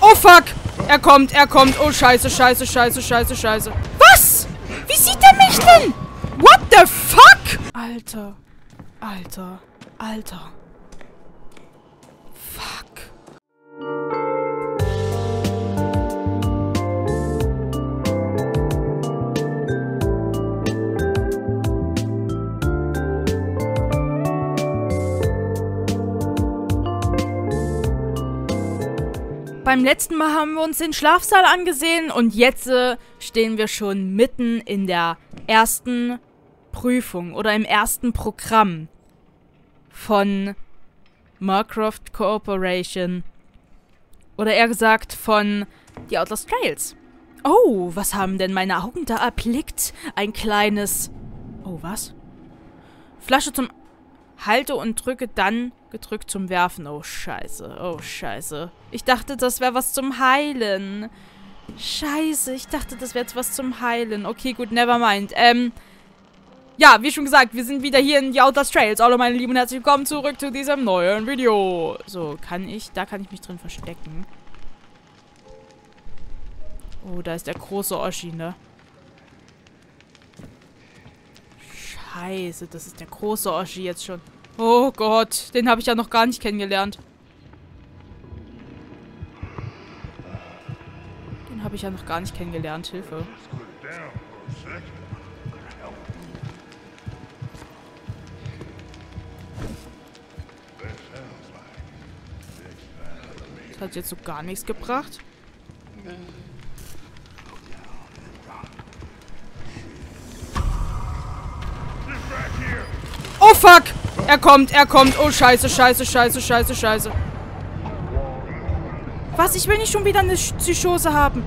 Oh, fuck. Er kommt, er kommt. Oh, scheiße, scheiße, scheiße, scheiße, scheiße. Was? Wie sieht er mich denn? What the fuck? Alter. Alter. Alter. Fuck. Beim letzten Mal haben wir uns den Schlafsaal angesehen und jetzt äh, stehen wir schon mitten in der ersten Prüfung oder im ersten Programm von Marcroft Corporation. Oder eher gesagt von The Outlast Trails. Oh, was haben denn meine Augen da erblickt? Ein kleines... Oh, was? Flasche zum... Halte und drücke dann gedrückt zum Werfen. Oh, scheiße. Oh, scheiße. Ich dachte, das wäre was zum Heilen. Scheiße, ich dachte, das wäre jetzt was zum Heilen. Okay, gut, never mind. Ähm, ja, wie schon gesagt, wir sind wieder hier in The Outer Trails. Hallo, meine Lieben, herzlich willkommen zurück zu diesem neuen Video. So, kann ich, da kann ich mich drin verstecken. Oh, da ist der große Oschi, ne? Scheiße, das ist der große Oschi jetzt schon. Oh Gott, den habe ich ja noch gar nicht kennengelernt. Den habe ich ja noch gar nicht kennengelernt. Hilfe. Das hat jetzt so gar nichts gebracht. Oh fuck! Er kommt, er kommt. Oh scheiße, scheiße, scheiße, scheiße, scheiße. Was? Ich will nicht schon wieder eine Psychose haben.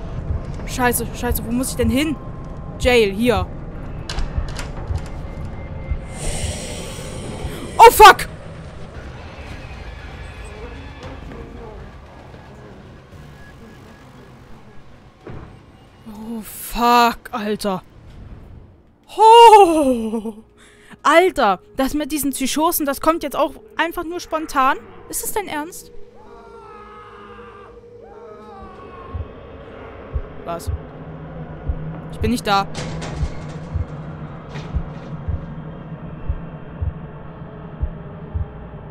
Scheiße, scheiße, wo muss ich denn hin? Jail, hier. Oh fuck! Oh fuck, Alter. Oh. Alter, das mit diesen Psychosen, das kommt jetzt auch einfach nur spontan? Ist es dein Ernst? Was? Ich bin nicht da.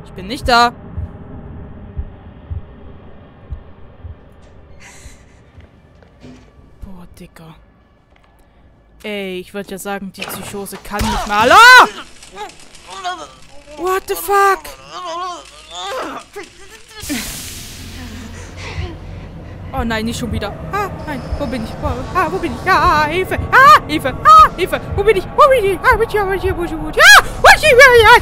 Ich bin nicht da. Boah, Dicker. Ey, ich würde ja sagen, die Psychose kann nicht mal. Ah! What the fuck? Oh nein, nicht schon wieder. Ah, nein. Wo bin ich? Wo, ah, wo bin ich? Ah, Hilfe. Ah, Hilfe. Ah, Hilfe. Wo bin ich? Wo bin ich? Ah, bin ich? Wo bin ich? Wo bin ich? Ah,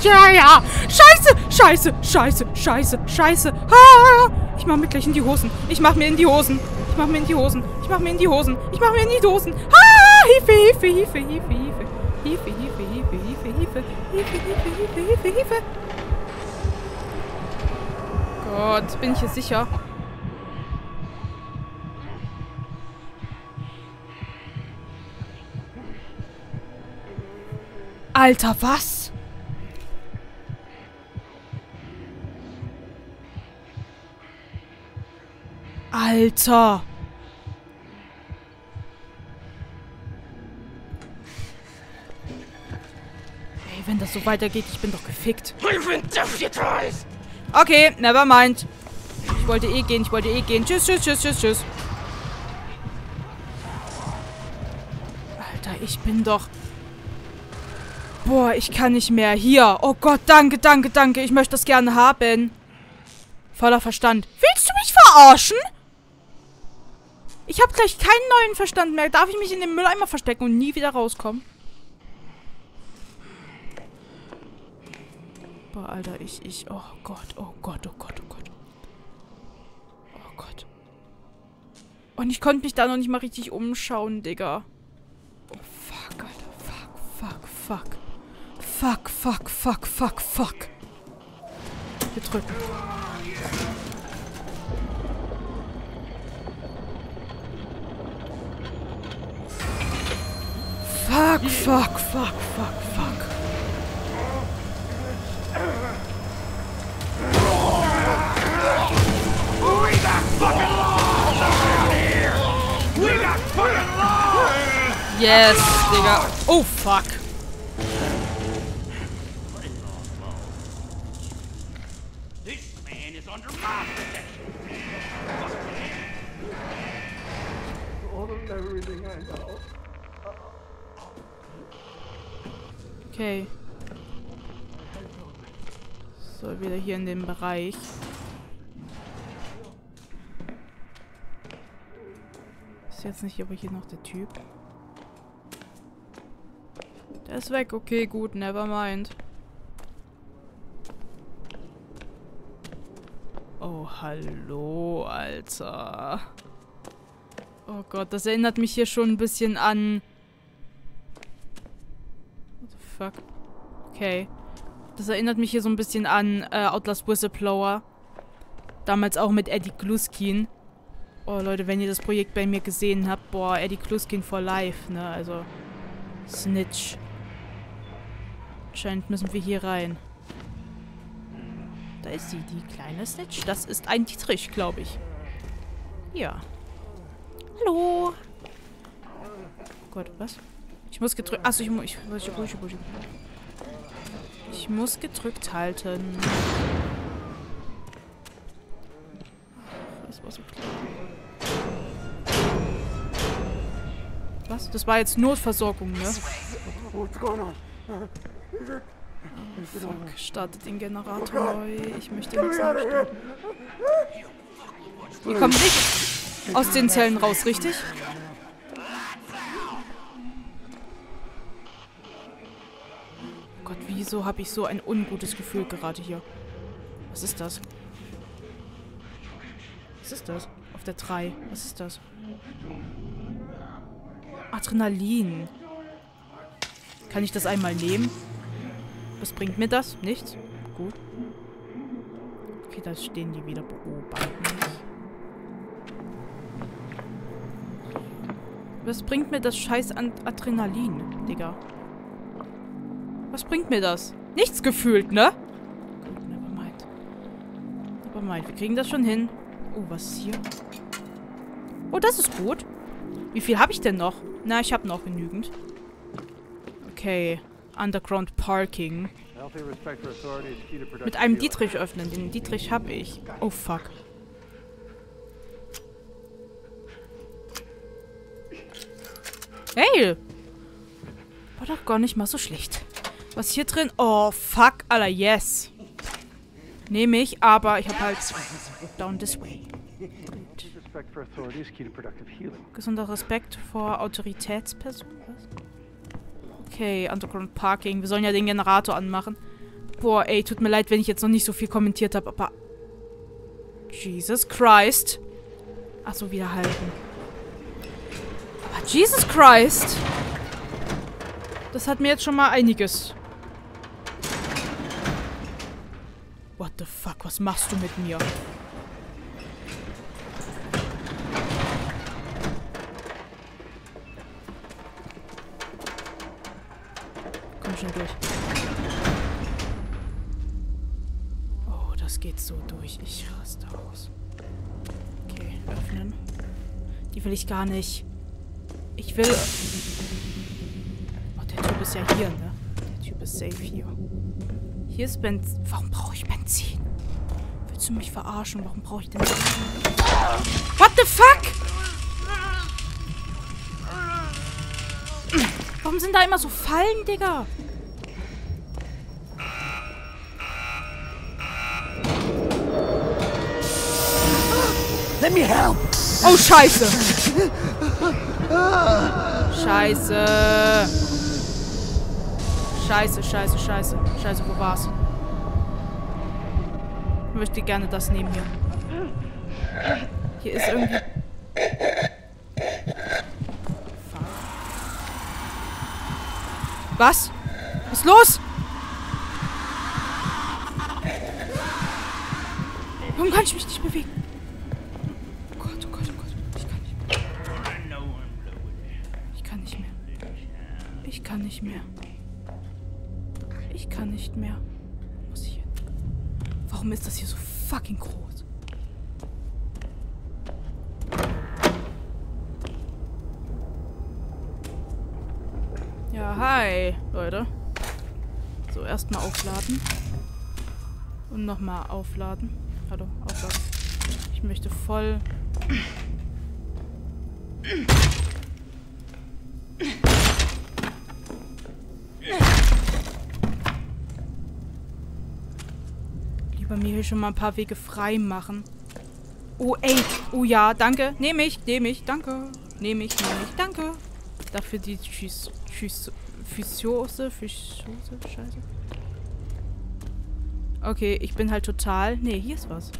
ja, ja, ja. Scheiße, scheiße, scheiße, scheiße, scheiße. Ah, ich mach mir gleich in die Hosen. Ich mach mir in die Hosen. Ich mach mir in die Hosen. Ich mach mir in die Hosen. Ich mach mir in die Hosen. Ah, Hilfe, Hilfe, Hilfe, Hilfe, Hilfe. Hilfe, Hilfe, Hilfe, Hilfe, Hilfe. Hilfe, Hilfe, Hilfe, Hilfe. Gott, bin ich hier sicher? Alter, was? Alter. Das so weitergeht, ich bin doch gefickt. Okay, never mind. Ich wollte eh gehen, ich wollte eh gehen. Tschüss, tschüss, tschüss, tschüss, tschüss. Alter, ich bin doch... Boah, ich kann nicht mehr. Hier. Oh Gott, danke, danke, danke. Ich möchte das gerne haben. Voller Verstand. Willst du mich verarschen? Ich habe gleich keinen neuen Verstand mehr. Darf ich mich in den Mülleimer verstecken und nie wieder rauskommen? Boah, Alter, ich, ich... Oh Gott, oh Gott, oh Gott, oh Gott. Oh Gott. Und ich konnte mich da noch nicht mal richtig umschauen, Digga. Oh, fuck, Alter. Fuck, fuck, fuck. Fuck, fuck, fuck, fuck, fuck. Wir drücken. Fuck, fuck, fuck, fuck, fuck. Yes, they got. Oh fuck! This man is under my protection. everything I know. Okay. So, wieder hier in dem Bereich. Ist jetzt nicht aber hier noch der Typ. Der ist weg. Okay, gut. Never mind. Oh, hallo, Alter. Oh Gott, das erinnert mich hier schon ein bisschen an... What the fuck? Okay. Das erinnert mich hier so ein bisschen an äh, Outlast Whistleblower. Damals auch mit Eddie Gluskin. Oh Leute, wenn ihr das Projekt bei mir gesehen habt, boah, Eddie Gluskin for life, ne? Also, Snitch. Anscheinend müssen wir hier rein. Da ist sie, die kleine Snitch. Das ist ein Dietrich, glaube ich. Ja. Hallo. Gott, was? Ich muss gedrückt... Achso, ich muss... Ich, ich, ich, ich, ich muss gedrückt halten. Das war so klar. Was? Das war jetzt Notversorgung, ne? Fuck, startet den Generator neu. Ich möchte nichts anstellen. Ihr kommt nicht aus den Zellen raus, richtig? Wieso habe ich so ein ungutes Gefühl gerade hier? Was ist das? Was ist das? Auf der 3. Was ist das? Adrenalin. Kann ich das einmal nehmen? Was bringt mir das? Nichts? Gut. Okay, da stehen die wieder beobachten. Was bringt mir das scheiß Adrenalin, Digga? Was bringt mir das? Nichts gefühlt, ne? Gut, nevermind. Nevermind, wir kriegen das schon hin. Oh, was ist hier? Oh, das ist gut. Wie viel habe ich denn noch? Na, ich habe noch genügend. Okay. Underground Parking. Mit einem Dietrich öffnen. Den Dietrich habe ich. Oh, fuck. Hey! War doch gar nicht mal so schlecht. Was hier drin? Oh, fuck, Alter, yes. Nehme ich, aber ich habe halt down this way. Gesunder Respekt vor Autoritätspersonen. Okay, Underground Parking. Wir sollen ja den Generator anmachen. Boah, ey, tut mir leid, wenn ich jetzt noch nicht so viel kommentiert habe, aber... Jesus Christ. Achso, wieder halten. Aber Jesus Christ. Das hat mir jetzt schon mal einiges. What the fuck, was machst du mit mir? Komm schnell durch. Oh, das geht so durch. Ich raste aus. Okay, öffnen. Die will ich gar nicht. Ich will... Oh, der Typ ist ja hier, ne? Der Typ ist safe hier. Hier ist Benzin. Warum brauche ich? Willst du mich verarschen? Warum brauche ich denn? What the fuck? Warum sind da immer so Fallen, Digga? Let me help. Oh, scheiße. Scheiße. Scheiße, scheiße, scheiße. Scheiße, wo war's? Ich möchte gerne das nehmen hier. Hier ist irgendwie... Was? Was ist los? Warum kann ich mich nicht bewegen? Oh Gott, oh Gott, oh Gott. Ich kann nicht mehr. Ich kann nicht mehr. Ich kann nicht mehr. Ich kann nicht mehr. Warum ist das hier so fucking groß? Ja, hi, Leute. So, erstmal aufladen. Und nochmal aufladen. Hallo, aufladen. Ich möchte voll... Lieber mir hier schon mal ein paar Wege frei machen. Oh, ey. Oh ja, danke. Nehme ich, nehme ich, danke. Nehme ich, nehme ich, danke. Dafür die Tschüss. Tschüss. Physiose, Physiose, scheiße. Okay, ich bin halt total... Nee, hier ist was.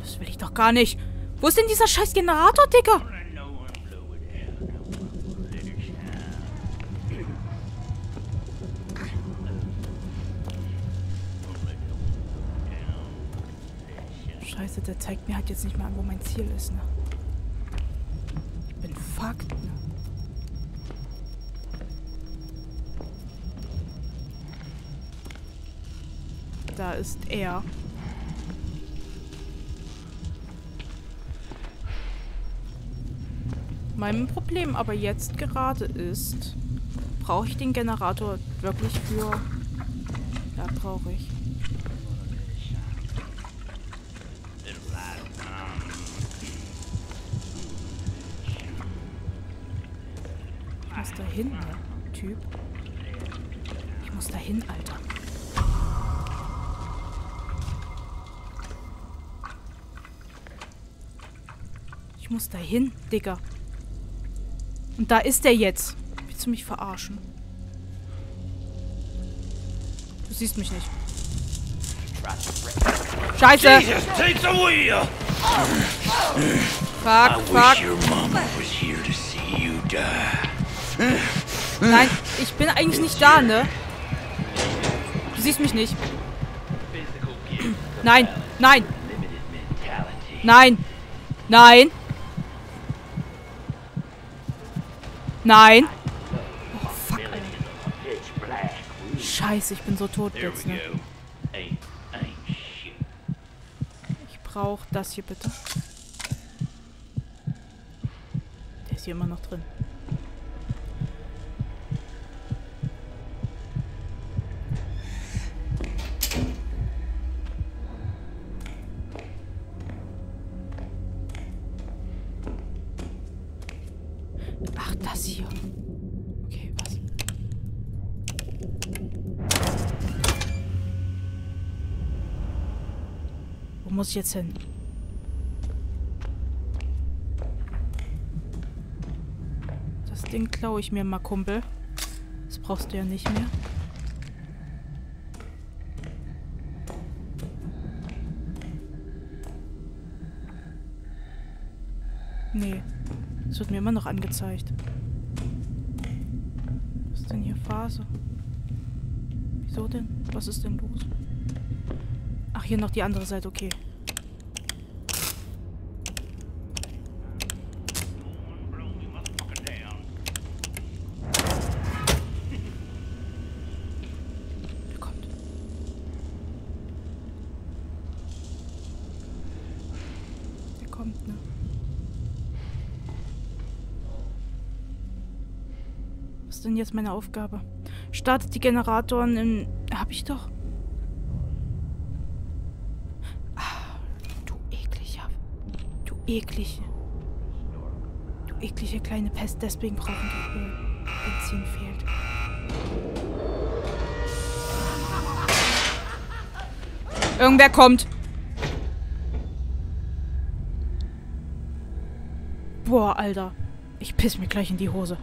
Das will ich doch gar nicht. Wo ist denn dieser scheiß Generator, Digga? Der zeigt mir halt jetzt nicht mal an, wo mein Ziel ist, ne? Ich bin fucked, ne? Da ist er. Mein Problem aber jetzt gerade ist, brauche ich den Generator wirklich für... Ja, brauche ich. Hin, ne? Typ. Ich muss da hin, Alter. Ich muss da hin, Digga. Und da ist er jetzt. Willst du mich verarschen? Du siehst mich nicht. Scheiße! Jesus, take the wheel! Fuck, I fuck. wish your mama was here to see you die. Nein, ich bin eigentlich nicht da, ne? Du siehst mich nicht. Nein, nein, nein, nein. Nein. Oh, fuck, Alter. Scheiße, ich bin so tot jetzt, ne? Ich brauche das hier bitte. Der ist hier immer noch drin. Hier. Okay, was? Wo muss ich jetzt hin? Das Ding klaue ich mir mal, Kumpel. Das brauchst du ja nicht mehr. Nee. Es wird mir immer noch angezeigt. Was ist denn hier Phase? Wieso denn? Was ist denn los? Ach, hier noch die andere Seite, okay. Der kommt. Der kommt, ne? Was ist denn jetzt meine Aufgabe? Startet die Generatoren in... Hab ich doch. Ah, du ekliger. Du eklige. Du eklige kleine Pest. Deswegen brauchen wir Öl. Benzin fehlt. Irgendwer kommt. Boah, Alter. Ich piss mir gleich in die Hose.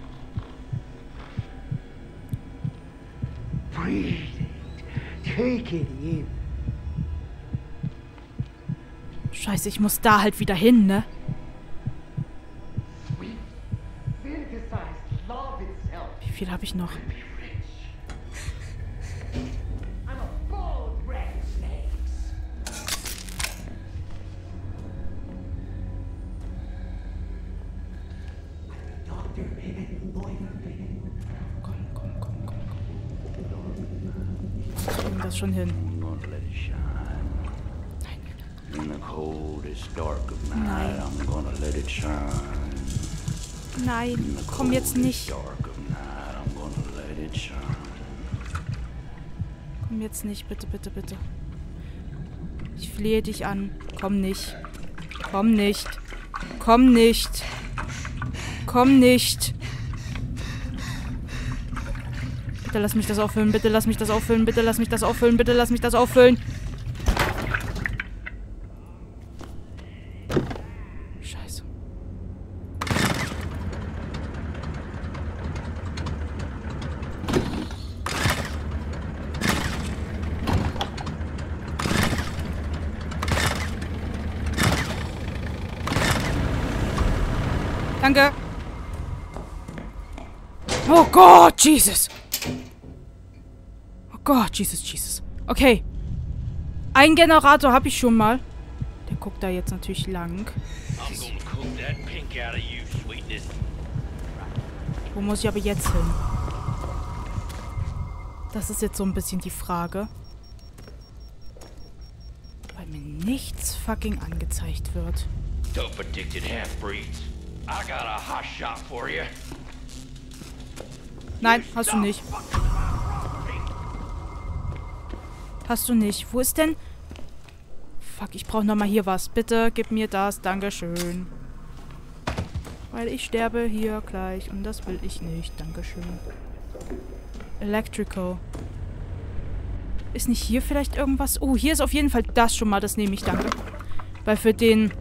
Breathe it. Take it in. Scheiße, ich muss da halt wieder hin, ne? Wie viel habe ich noch? I'm a bald red snakes. Doctor Piven, Lawyer Piven. Komm, komm, komm, komm, komm. Wir kriegen das schon hin. I'm gonna let it shine. Nein. In the coldest, dark of night, Nein. I'm gonna let it shine. Nein, In the komm jetzt nicht. Komm jetzt nicht, bitte, bitte, bitte. Ich flehe dich an. Komm nicht. Komm nicht. Komm nicht. Komm nicht. Bitte lass mich das auffüllen. Bitte lass mich das auffüllen. Bitte lass mich das auffüllen. Bitte lass mich das auffüllen. Scheiße. Danke. Oh Gott, Jesus. Oh Gott, Jesus, Jesus. Okay. Ein Generator habe ich schon mal. Der guckt da jetzt natürlich lang. Wo muss ich aber jetzt hin? Das ist jetzt so ein bisschen die Frage. Weil mir nichts fucking angezeigt wird. Dope addicted half-breeds. I got a hot shot for you. Nein, hast du nicht. Hast du nicht. Wo ist denn... Fuck, ich brauche nochmal hier was. Bitte, gib mir das. Dankeschön. Weil ich sterbe hier gleich und das will ich nicht. Dankeschön. Electrical. Ist nicht hier vielleicht irgendwas? Oh, hier ist auf jeden Fall das schon mal. Das nehme ich, danke. Weil für den...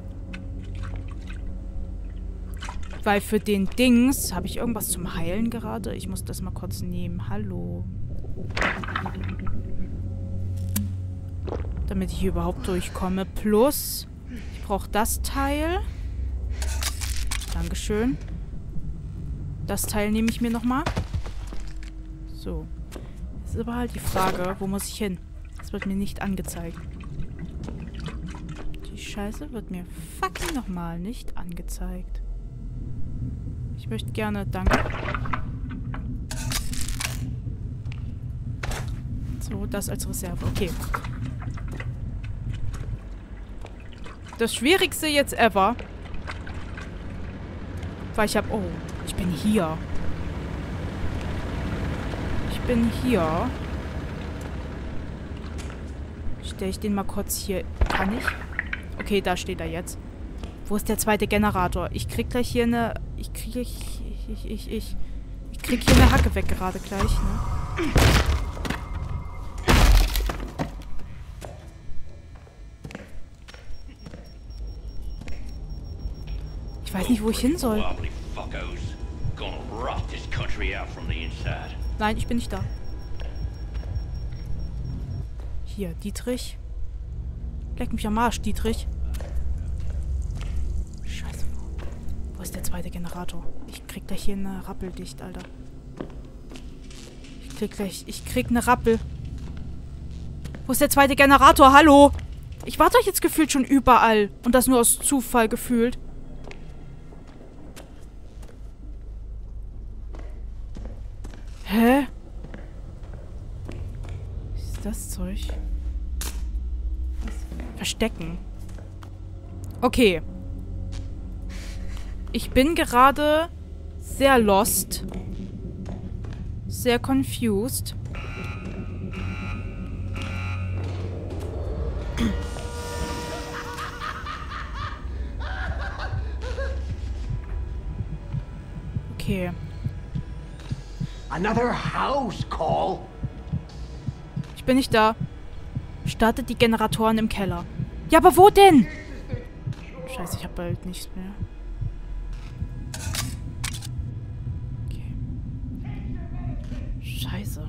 Weil für den Dings... Habe ich irgendwas zum Heilen gerade? Ich muss das mal kurz nehmen. Hallo. Damit ich überhaupt durchkomme. Plus... Ich brauche das Teil. Dankeschön. Das Teil nehme ich mir nochmal. So. Jetzt ist aber halt die Frage, wo muss ich hin? Das wird mir nicht angezeigt. Die Scheiße wird mir fucking nochmal nicht angezeigt. Ich möchte gerne... Danke. So, das als Reserve. Okay. Das Schwierigste jetzt ever. Weil ich habe... Oh, ich bin hier. Ich bin hier. Stelle ich den mal kurz hier... Kann ich? Okay, da steht er jetzt. Wo ist der zweite Generator? Ich krieg gleich hier eine... Ich kriege... Ich, ich, ich, ich... Ich krieg hier eine Hacke weg gerade gleich, ne? Ich weiß nicht, wo ich hin soll. Nein, ich bin nicht da. Hier, Dietrich. Leck mich am Arsch, Dietrich. Scheiße. Wo ist der zweite Generator? Ich krieg gleich hier eine Rappel dicht, Alter. Ich krieg gleich... Ich krieg eine Rappel. Wo ist der zweite Generator? Hallo? Ich warte euch jetzt gefühlt schon überall. Und das nur aus Zufall gefühlt. Das Zeug? Verstecken. Okay. Ich bin gerade sehr lost. Sehr confused. Okay. Another house call? Ich bin nicht da. Startet die Generatoren im Keller. Ja, aber wo denn? Scheiße, ich habe bald nichts mehr. Okay. Scheiße.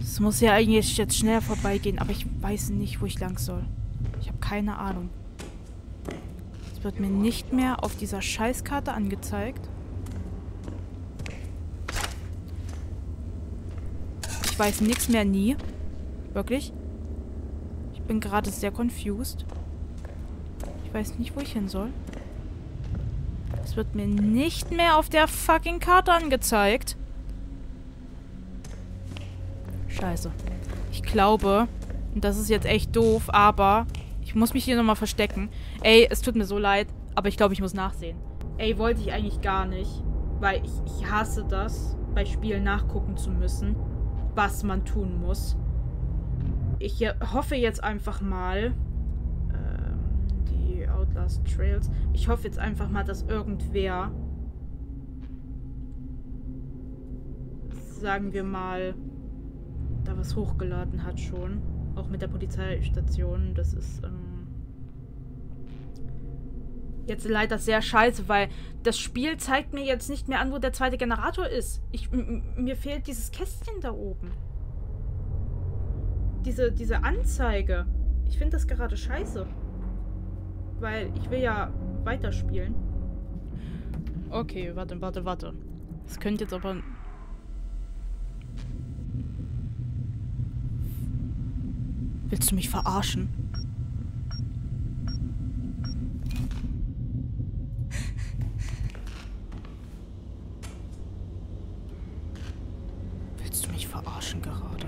Es muss ja eigentlich jetzt schnell vorbeigehen, aber ich weiß nicht, wo ich lang soll. Ich habe keine Ahnung. Es wird mir nicht mehr auf dieser Scheißkarte angezeigt. Ich weiß nichts mehr nie. Wirklich. Ich bin gerade sehr confused. Ich weiß nicht, wo ich hin soll. Es wird mir nicht mehr auf der fucking Karte angezeigt. Scheiße. Ich glaube, und das ist jetzt echt doof, aber ich muss mich hier nochmal verstecken. Ey, es tut mir so leid, aber ich glaube, ich muss nachsehen. Ey, wollte ich eigentlich gar nicht. Weil ich, ich hasse das, bei Spielen nachgucken zu müssen, was man tun muss. Ich hoffe jetzt einfach mal, ähm, die Outlast Trails, ich hoffe jetzt einfach mal, dass irgendwer, sagen wir mal, da was hochgeladen hat schon. Auch mit der Polizeistation. Das ist, ähm, jetzt leider sehr scheiße, weil das Spiel zeigt mir jetzt nicht mehr an, wo der zweite Generator ist. Ich, mir fehlt dieses Kästchen da oben. Diese, diese Anzeige. Ich finde das gerade scheiße. Weil ich will ja weiterspielen. Okay, warte, warte, warte. Das könnte jetzt aber... Willst du mich verarschen? Willst du mich verarschen gerade?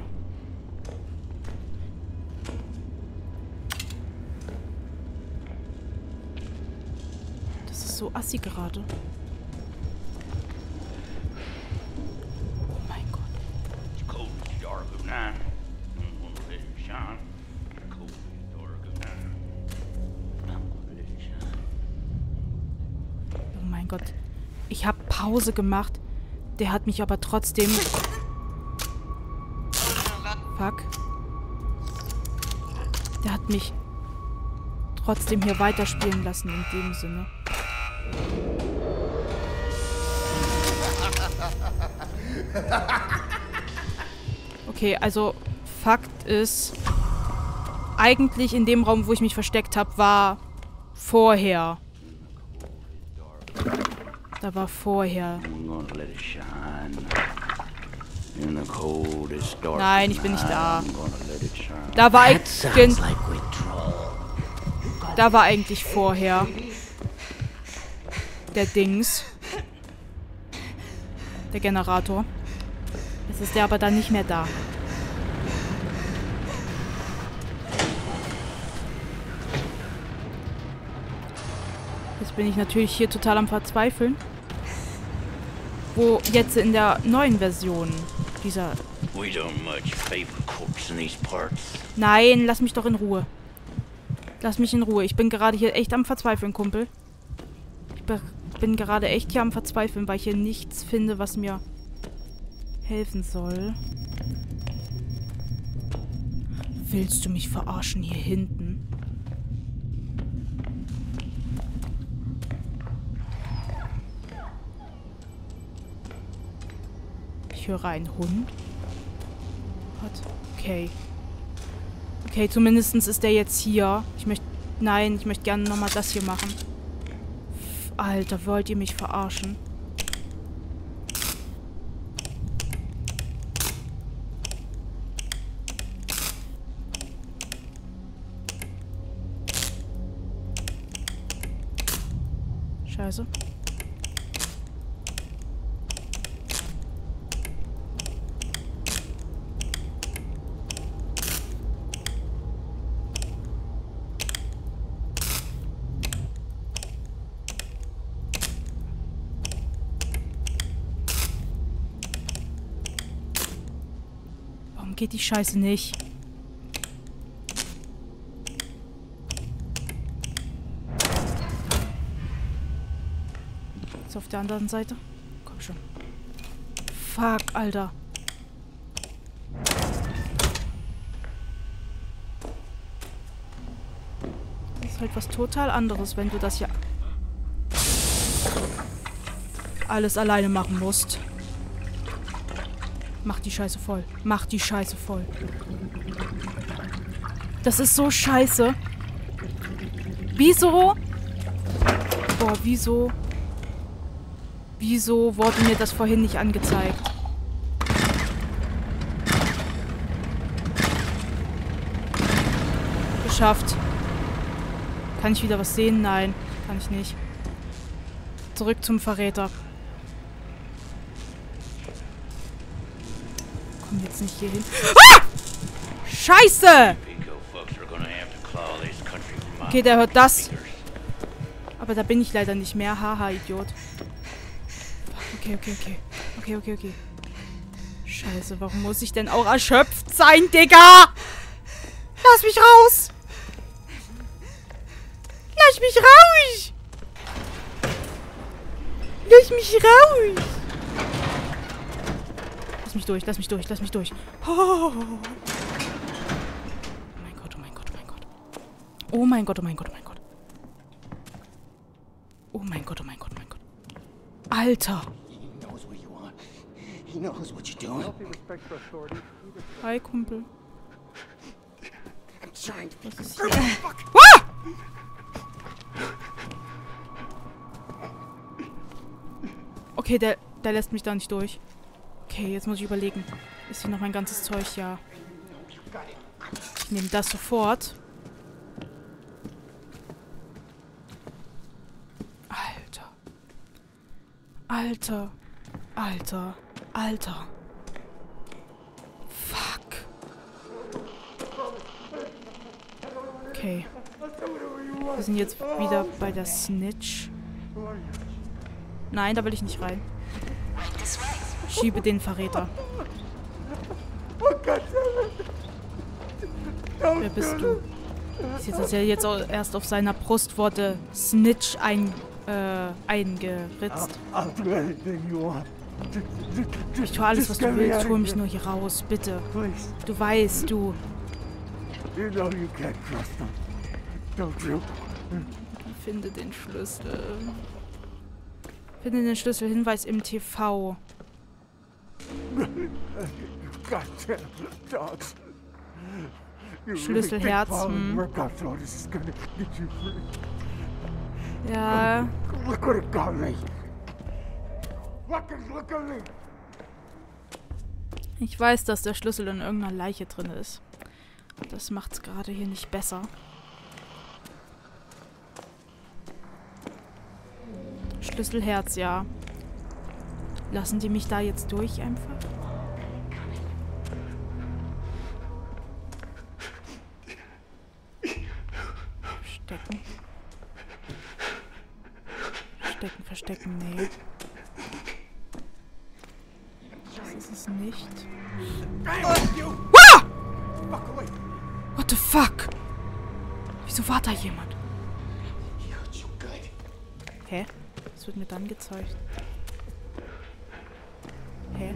Das ist so assi gerade. Oh mein Gott. It's cold as dark of night. I'm gonna let it shine. Cold as dark of night. I'm gonna let it shine. Oh mein Gott. Ich habe Pause gemacht. Der hat mich aber trotzdem... Fuck. Der hat mich trotzdem hier weiterspielen lassen in dem Sinne. Okay, also Fakt ist, eigentlich in dem Raum, wo ich mich versteckt habe, war vorher. Da war vorher. Nein, ich bin nicht da. Da war eigentlich, da war eigentlich vorher der Dings. Der Generator. Ist der aber dann nicht mehr da. Jetzt bin ich natürlich hier total am Verzweifeln. Wo jetzt in der neuen Version dieser... We don't much favor cooks in these parts. Nein, lass mich doch in Ruhe. Lass mich in Ruhe. Ich bin gerade hier echt am Verzweifeln, Kumpel. Ich bin gerade echt hier am Verzweifeln, weil ich hier nichts finde, was mir helfen soll. Willst du mich verarschen hier hinten? Ich höre einen Hund. What? Okay. Okay, zumindest ist der jetzt hier. Ich möchte... Nein, ich möchte gerne nochmal das hier machen. Alter, wollt ihr mich verarschen? Scheiße. Warum geht die Scheiße nicht? Ist auf der anderen Seite? Komm schon. Fuck, Alter. Das ist halt was total anderes, wenn du das hier alles alleine machen musst. Mach die Scheiße voll. Mach die Scheiße voll. Das ist so scheiße. Wieso? Boah, wieso? Wieso wurde mir das vorhin nicht angezeigt? Geschafft. Kann ich wieder was sehen? Nein, kann ich nicht. Zurück zum Verräter. Jetzt nicht hier hin. Ah! Scheiße! Okay, der hört das. Aber da bin ich leider nicht mehr. Haha, Idiot. Okay, okay, okay. Okay, okay, okay. Scheiße, warum muss ich denn auch erschöpft sein, Digga? Lass mich raus! Lass mich raus! Lass mich raus! Lass mich durch, lass mich durch, lass mich durch. Oh. mein Gott, oh mein Gott, oh mein Gott. Oh mein Gott, oh mein Gott, oh mein Gott. Oh mein Gott, oh mein Gott, oh mein Gott. Alter. Hi, Kumpel. Was ist hier? Ah! Okay, der, der lässt mich da nicht durch. Okay, jetzt muss ich überlegen. Ist hier noch mein ganzes Zeug? Ja. Ich nehme das sofort. Alter. Alter. Alter. Alter. Fuck. Okay. Wir sind jetzt wieder bei der Snitch. Nein, da will ich nicht rein. Schiebe den Verräter. Wer bist du? Sieht das ja jetzt erst auf seiner Brustworte Snitch ein, äh, eingeritzt. Ich tue alles, was du willst. Hol mich nur hier raus, bitte. Du weißt, du. Finde den Schlüssel. Finde den Schlüssel. Hinweis im TV. Ja. Look at me. Ich weiß, dass der Schlüssel in irgendeiner Leiche drin ist. Das macht's gerade hier nicht besser. Schlüsselherz, ja. Lassen die mich da jetzt durch einfach? Verstecken. Verstecken, verstecken, nee. Das ist es nicht. Ah! What the fuck? Wieso war da jemand? Hä? Was wird mir dann gezeigt? Hä?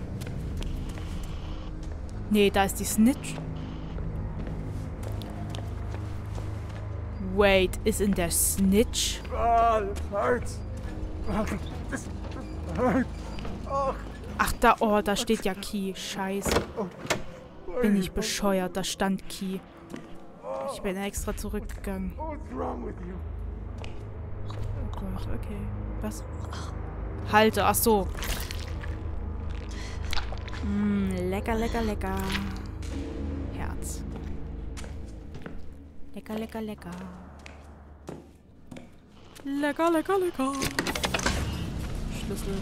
Nee, da ist die Snitch. Wait, ist in der Snitch? Ah, this hurts. This, this hurts. Oh, Ach, da, oh, da steht ja Key. Scheiße. Bin ich bescheuert, da stand Key. Ich bin extra zurückgegangen. Oh Gott, okay. Was? Halte, ach so. Mm, lecker, lecker, lecker. Herz. Lecker, lecker, lecker. Lecker, lecker, lecker. Schlüssel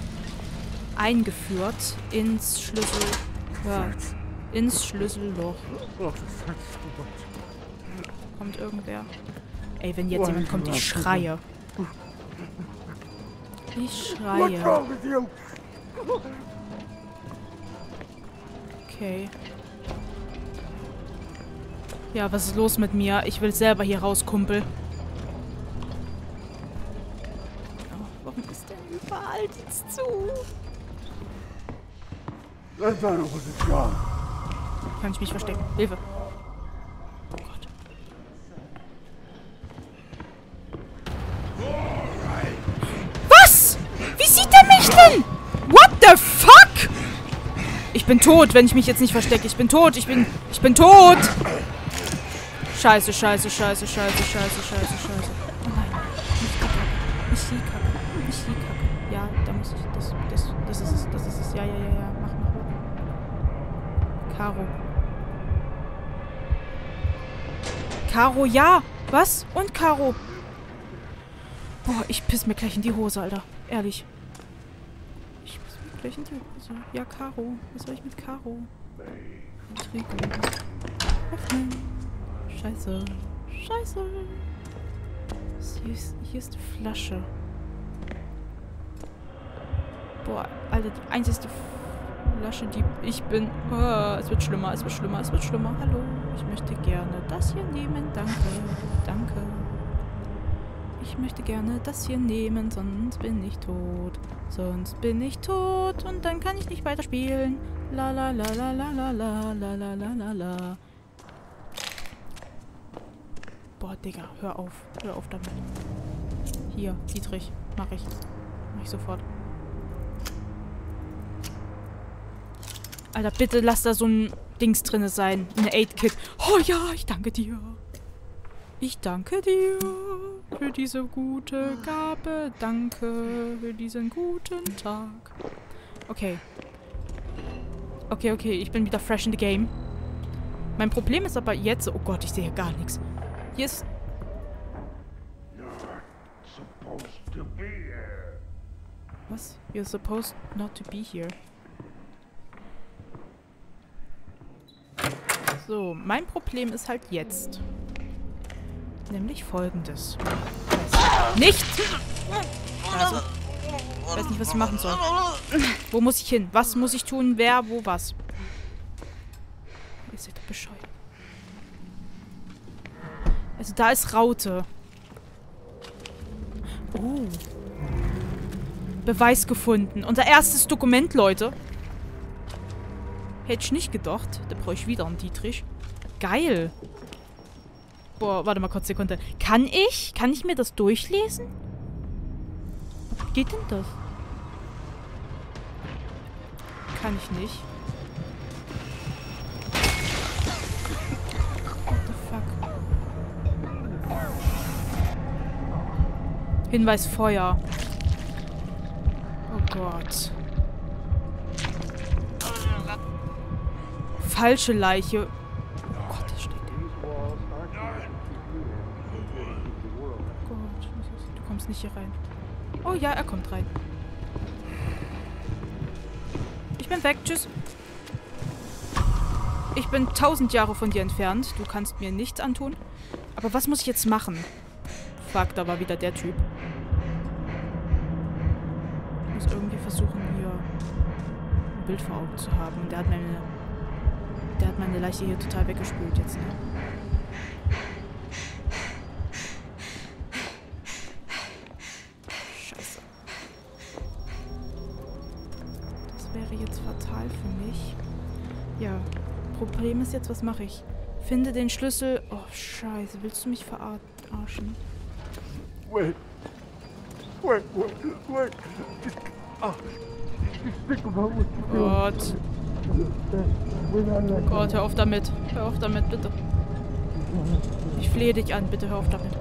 eingeführt ins Schlüssel. Ja, ins Schlüsselloch. Oh, so much. Kommt irgendwer? Ey, wenn jetzt jemand kommt, ich schreie. Ich schreie. Okay. Ja, was ist los mit mir? Ich will selber hier raus, Kumpel. Oh, warum ist überall nichts zu? Kann ich mich verstecken? Hilfe. Oh Gott. Was? Wie sieht er mich denn? What the fuck? Ich bin tot, wenn ich mich jetzt nicht verstecke. Ich bin tot. Ich bin. Ich bin tot. Scheiße, scheiße, scheiße, scheiße, scheiße, scheiße, scheiße. Caro. Caro, ja. Was? Und Caro? Boah, ich piss mir gleich in die Hose, Alter. Ehrlich. Ich piss mir gleich in die Hose. Ja, Caro. Was soll ich mit Caro? Trico. Öffnen. Scheiße. Scheiße. Hier ist, hier ist die Flasche. Boah, Alter, die einzigste... Lasche die... Ich bin... Oh, es wird schlimmer, es wird schlimmer, es wird schlimmer. Hallo, ich möchte gerne das hier nehmen. Danke, danke. Ich möchte gerne das hier nehmen, sonst bin ich tot. Sonst bin ich tot und dann kann ich nicht weiterspielen. La la la la la la la la la la la. Boah, Digga, hör auf. Hör auf damit. Hier, Dietrich. Mach ich. Mach ich sofort. Alter, bitte lass da so ein Dings drinne sein. Eine 8-Kit. Oh ja, ich danke dir. Ich danke dir für diese gute Gabe. Danke für diesen guten Tag. Okay. Okay, okay, ich bin wieder fresh in the game. Mein Problem ist aber jetzt... Oh Gott, ich sehe gar nichts. Hier ist... Was? You're supposed not to be here. So, mein Problem ist halt jetzt. Nämlich folgendes. Nicht! Also, ich weiß nicht, was ich machen soll. Wo muss ich hin? Was muss ich tun? Wer? Wo? Was? Ihr seid bescheuert. Also da ist Raute. Oh. Beweis gefunden. Unser erstes Dokument, Leute. Hätte ich nicht gedacht. Da brauche ich wieder einen Dietrich. Geil. Boah, warte mal kurz, Sekunde. Kann ich? Kann ich mir das durchlesen? Wie geht denn das? Kann ich nicht. What the fuck? Hinweis Feuer. Oh Gott. Falsche Leiche. Oh Gott, das world. Gott, du kommst nicht hier rein. Oh ja, er kommt rein. Ich bin weg, tschüss. Ich bin tausend Jahre von dir entfernt. Du kannst mir nichts antun. Aber was muss ich jetzt machen? Da war wieder der Typ. Ich muss irgendwie versuchen, hier ein Bild vor Augen zu haben. Der hat meine, der hat meine Leiche hier total weggespült jetzt, ne? Scheiße. Das wäre jetzt fatal für mich. Ja, Problem ist jetzt, was mache ich? Finde den Schlüssel. Oh, scheiße. Willst du mich verarschen? Wait. Wait, wait, wait. Doing. Gott. Oh Gott, hör auf damit. Hör auf damit, bitte. Ich flehe dich an, bitte hör auf damit.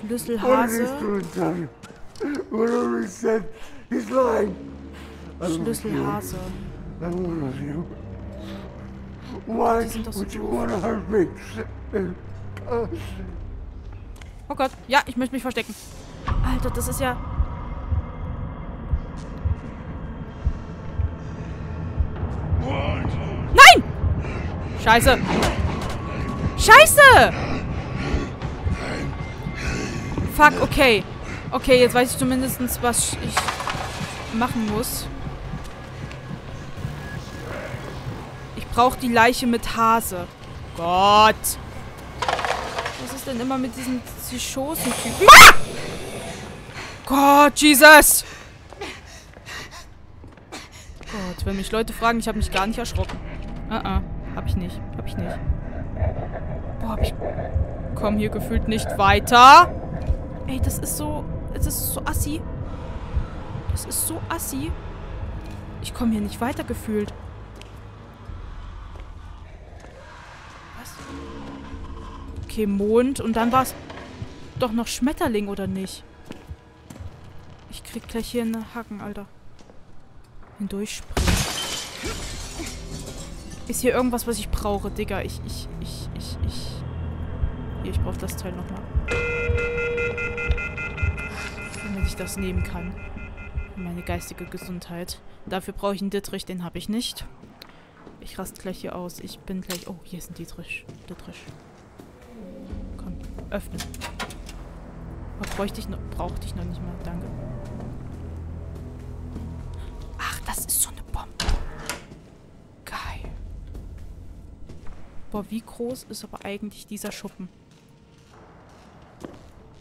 Schlüsselhase. Schlüsselhase. Why would you want to hurt me? Oh Gott. Ja, ich möchte mich verstecken. Alter, das ist ja... Nein! Scheiße. Scheiße! Fuck, okay. Okay, jetzt weiß ich zumindest, was ich machen muss. Ich brauche die Leiche mit Hase. Gott. Ist denn immer mit diesen Psychosen-Typen? Ah! Gott, Jesus! Gott, wenn mich Leute fragen, ich habe mich gar nicht erschrocken. Ah, uh -uh, hab ich nicht. Hab ich nicht. Boah, hab ich... Komm hier gefühlt nicht weiter. Ey, das ist so... Es ist so assi. Das ist so assi. Ich komme hier nicht weiter gefühlt. Okay, Mond. Und dann war es doch noch Schmetterling, oder nicht? Ich krieg gleich hier einen Haken, Alter. Hindurchspringen. Ist hier irgendwas, was ich brauche, Digga? Ich, ich, ich, ich, ich... Hier, ich brauche das Teil nochmal. Damit ich das nehmen kann. Meine geistige Gesundheit. Dafür brauche ich einen Dittrich, den habe ich nicht. Ich raste gleich hier aus. Ich bin gleich... Oh, hier ist ein Dietrich. Dietrich. Komm. Öffnen. Aber bräuchte ich noch, brauchte ich noch nicht mal. Danke. Ach, das ist so eine Bombe. Geil. Boah, wie groß ist aber eigentlich dieser Schuppen?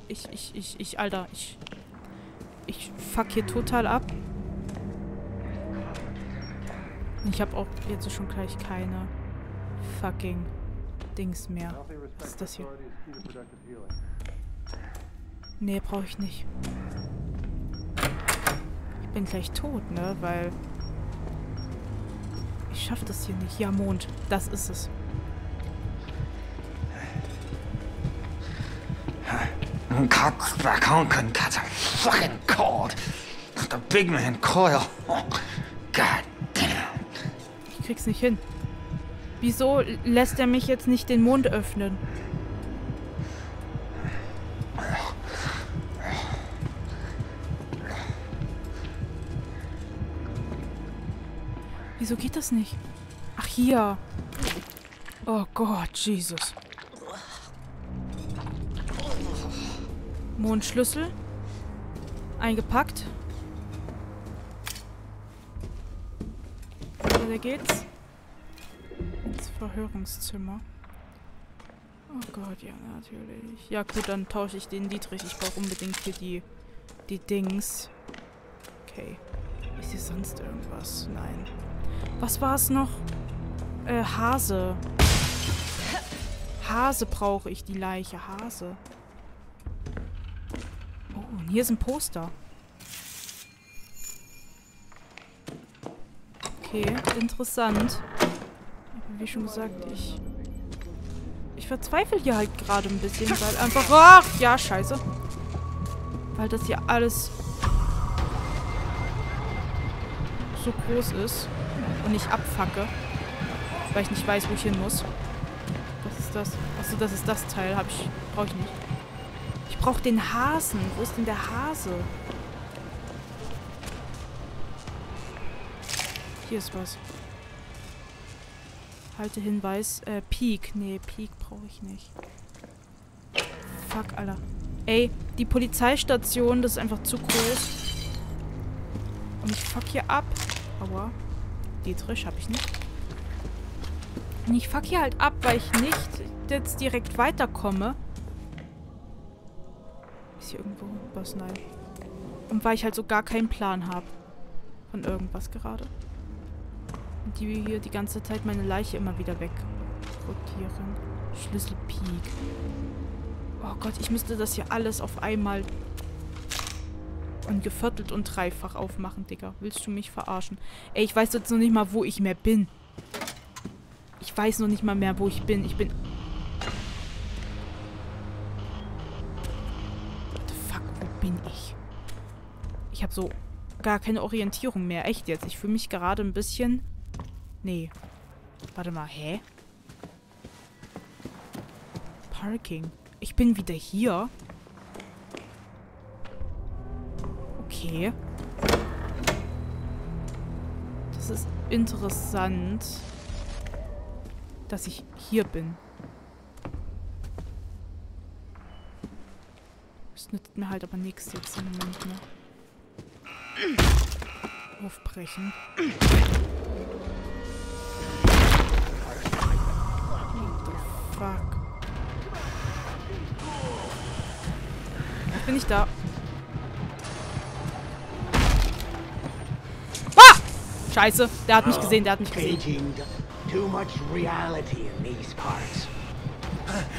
Ich, ich, ich, ich, Alter, ich... Ich fuck hier total ab. Ich habe auch jetzt schon gleich keine fucking Dings mehr. Was ist das hier? Nee, brauche ich nicht. Ich bin gleich tot, ne? Weil... Ich schaffe das hier nicht. Ja, Mond. Das ist es. A fucking cord. The big man coil. Oh, God damn. Ich krieg's nicht hin. Wieso lässt er mich jetzt nicht den Mond öffnen? Wieso geht das nicht? Ach, hier. Oh Gott, Jesus. Mondschlüssel. Eingepackt. Weiter geht's. Verhörungszimmer. Oh Gott, ja, natürlich. Ja gut, dann tausche ich den Dietrich. Ich brauche unbedingt hier die, die Dings. Okay. Ist hier sonst irgendwas? Nein. Was war es noch? Äh, Hase. Hase brauche ich, die Leiche. Hase. Oh, und hier ist ein Poster. Okay, interessant. Wie schon gesagt, ich... Ich verzweifle hier halt gerade ein bisschen, weil einfach... Ach, ja, scheiße. Weil das hier alles so groß ist und ich abfacke, weil ich nicht weiß, wo ich hin muss. Was ist das? Achso, das ist das Teil. Hab ich. Brauche ich nicht. Ich brauche den Hasen. Wo ist denn der Hase? Hier ist was. Halte Hinweis. Äh, Peak. Nee, Peak brauche ich nicht. Fuck, Alter. Ey, die Polizeistation, das ist einfach zu groß. Und ich fuck hier ab. Aua. Dietrich habe ich nicht. Und ich fuck hier halt ab, weil ich nicht jetzt direkt weiterkomme. Ist hier irgendwo was? Nein. Und weil ich halt so gar keinen Plan habe. Von irgendwas gerade. Die hier die ganze Zeit meine Leiche immer wieder weg rotieren. Schlüssel Peak. Oh Gott, ich müsste das hier alles auf einmal und geviertelt und dreifach aufmachen, Digga. Willst du mich verarschen? Ey, ich weiß jetzt noch nicht mal, wo ich mehr bin. Ich weiß noch nicht mal mehr, wo ich bin. Ich bin... What the fuck, wo bin ich? Ich habe so gar keine Orientierung mehr. Echt jetzt. Ich fühle mich gerade ein bisschen... Nee. Warte mal, hä? Parking. Ich bin wieder hier. Okay. Das ist interessant, dass ich hier bin. Das nützt mir halt aber nichts jetzt im Moment mehr. Aufbrechen. Fuck? Jetzt bin ich da. Ah! Scheiße, der hat mich gesehen, der hat mich gesehen. Aging too much reality in these parts.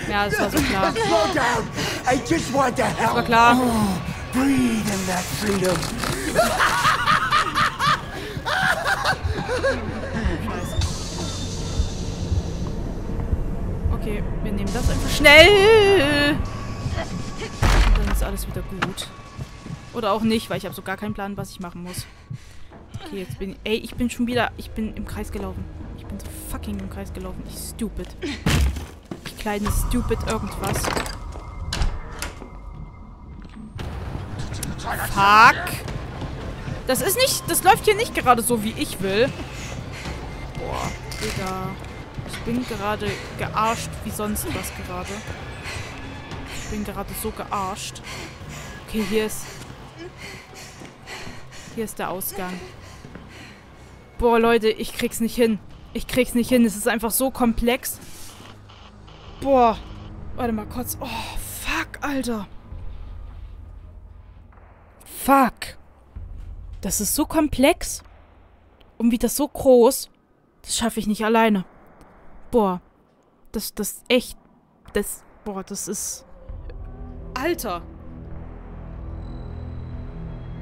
Ja, das war so klar. Slow down! I just want to help. War klar. Breathe in that freedom. das einfach schnell. Dann ist alles wieder gut. Oder auch nicht, weil ich habe so gar keinen Plan, was ich machen muss. Okay, jetzt bin ich... Ey, ich bin schon wieder... Ich bin im Kreis gelaufen. Ich bin so fucking im Kreis gelaufen. Ich stupid. Ich kleine stupid irgendwas. Fuck. Das ist nicht... Das läuft hier nicht gerade so, wie ich will. Boah, Digga. Bin gerade gearscht wie sonst was gerade. Ich bin gerade so gearscht. Okay, hier ist... Hier ist der Ausgang. Boah, Leute, ich krieg's nicht hin. Ich krieg's nicht hin. Es ist einfach so komplex. Boah. Warte mal kurz. Oh, fuck, Alter. Fuck. Das ist so komplex. Und wie das so groß. Das schaffe ich nicht alleine. Boah. Das, das echt. Das. Boah, das ist. Alter.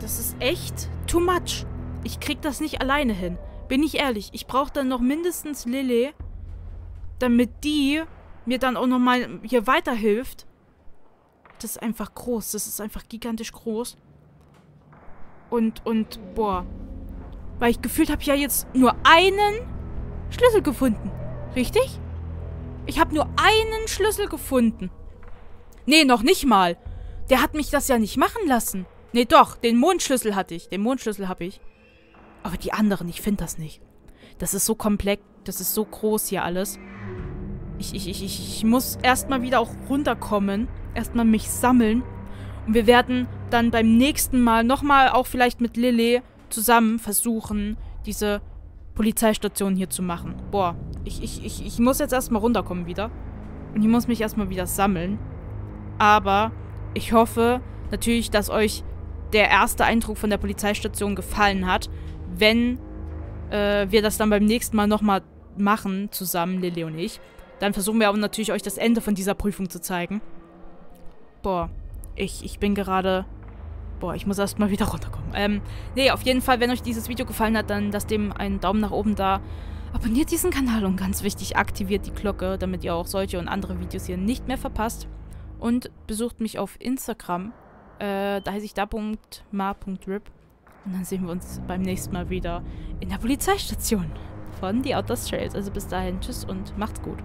Das ist echt too much. Ich krieg das nicht alleine hin. Bin ich ehrlich. Ich brauche dann noch mindestens Lilly, damit die mir dann auch nochmal hier weiterhilft. Das ist einfach groß. Das ist einfach gigantisch groß. Und, und, boah. Weil ich gefühlt habe ja jetzt nur einen Schlüssel gefunden. Richtig? Ich habe nur einen Schlüssel gefunden. Nee, noch nicht mal. Der hat mich das ja nicht machen lassen. Nee, doch, den Mondschlüssel hatte ich. Den Mondschlüssel habe ich. Aber die anderen, ich finde das nicht. Das ist so komplex, das ist so groß hier alles. Ich, ich, ich, ich, muss erstmal wieder auch runterkommen. Erstmal mich sammeln. Und wir werden dann beim nächsten Mal nochmal auch vielleicht mit Lilly zusammen versuchen, diese Polizeistation hier zu machen. Boah, ich, ich, ich, ich muss jetzt erstmal runterkommen wieder. Und ich muss mich erstmal wieder sammeln. Aber ich hoffe natürlich, dass euch der erste Eindruck von der Polizeistation gefallen hat. Wenn äh, wir das dann beim nächsten Mal nochmal machen, zusammen, Lilly und ich, dann versuchen wir aber natürlich euch das Ende von dieser Prüfung zu zeigen. Boah, ich, ich bin gerade... Boah, ich muss erstmal wieder runterkommen. Ähm, nee, auf jeden Fall, wenn euch dieses Video gefallen hat, dann lasst dem einen Daumen nach oben da. Abonniert diesen Kanal und ganz wichtig, aktiviert die Glocke, damit ihr auch solche und andere Videos hier nicht mehr verpasst. Und besucht mich auf Instagram. Äh, da heiße ich da.ma.rip. Und dann sehen wir uns beim nächsten Mal wieder in der Polizeistation von The Outer Trails. Also bis dahin, tschüss und macht's gut.